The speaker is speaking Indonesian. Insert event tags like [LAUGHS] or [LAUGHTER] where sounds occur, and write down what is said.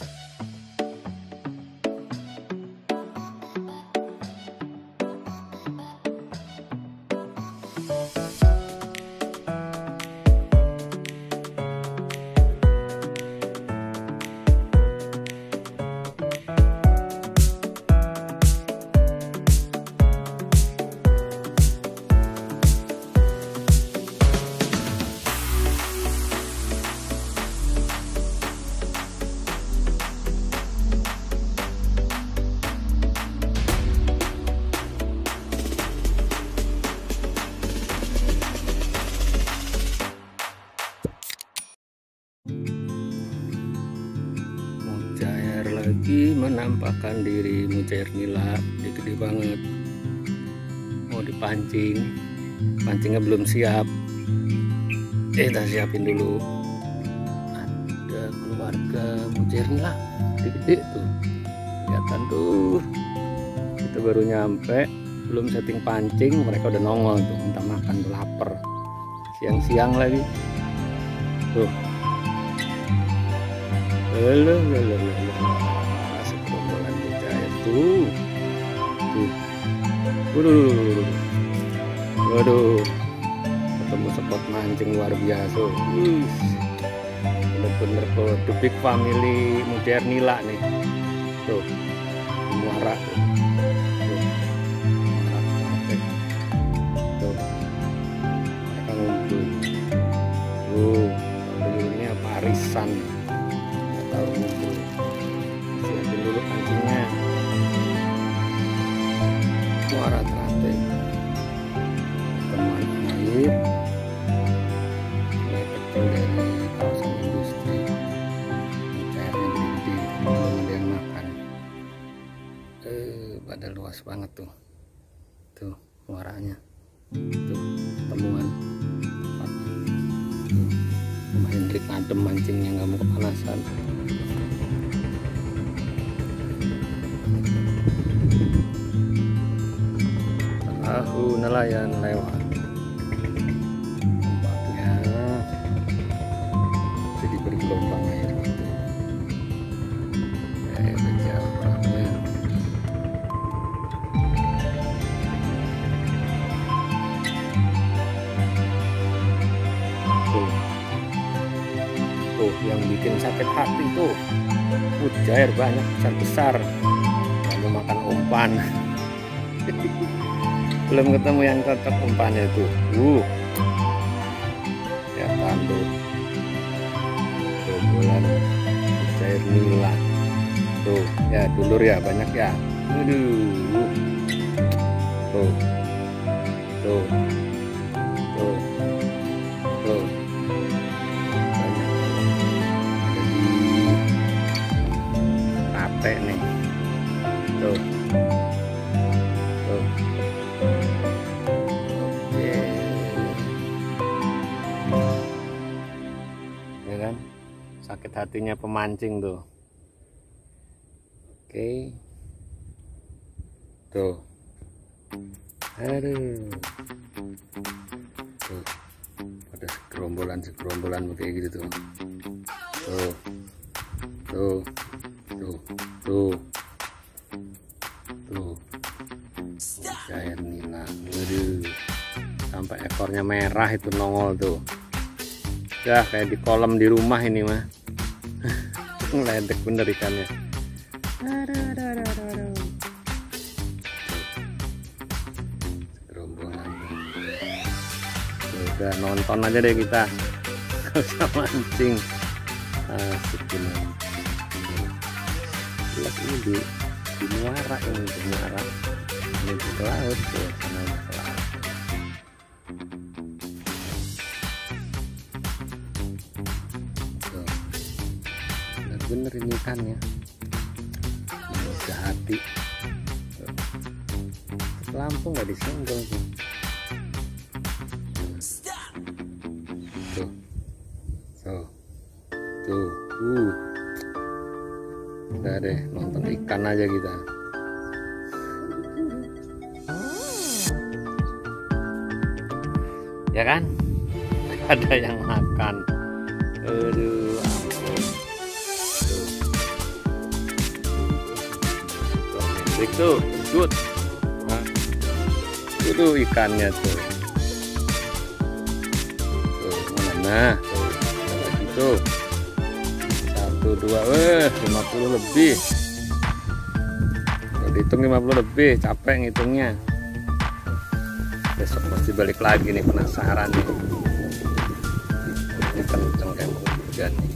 you lagi menampakkan diri Mujair nila gede banget. Mau dipancing. Pancingnya belum siap. Eh kita siapin dulu. Ada keluarga Mujair nila gede-gede tuh. Kelihatan tuh. Kita baru nyampe. Belum setting pancing. Mereka udah nongol tuh. Minta makan tuh lapar. Siang-siang lagi. Tuh. Halo. Segerombolan mujair tuh. Tuh. Waduh. Waduh. Ketemu spot mancing luar biasa. Bener-bener kok the big family mujair nila nih. Tuh. Muara tuh. Tuh. Luas banget tuh. Tuh muaranya tuh temuan. Tuh Mbak Hendrik ngadem mancingnya nggak mau kepanasan. Perahu nelayan lewat yang bikin sakit hati tuh mujair banyak besar besar. Kamu makan umpan. [LAUGHS] Belum ketemu yang cocok umpannya tuh uh. Ya tuh tuh bulan mujair nila tuh ya dulur ya banyak ya. Aduh. Tuh. Tuh sakit hatinya pemancing tuh. Oke. Tuh. Aduh. Tuh. Ada segerombolan segerombolan kayak gitu tuh. Tuh. Tuh. Tuh. Tuh. Tuh. Cair nila waduh. Sampai ekornya merah itu nongol tuh. Ya kayak di kolam di rumah ini mah ngeledek bener ikannya aduh aduh aduh aduh, aduh. Udah nonton aja deh kita gak usah mancing asik lihat ini di di muara ini di muara ini di laut tuh sana bener-bener ini ikannya udah hati. Tuh. Lampung nggak disenggol tuh. Tuh. Tuh. Uh udah deh nonton ikan aja kita. Ya kan? [LAUGHS] Ada yang makan. Aduh itu good. Nah, itu ikannya tuh. Tuh mana? Tuh lagi tuh satu dua eh 50 lebih. Hitung 50 lebih capek ngitungnya. Besok pasti balik lagi nih penasaran nih. Ini kenceng kayak hujan nih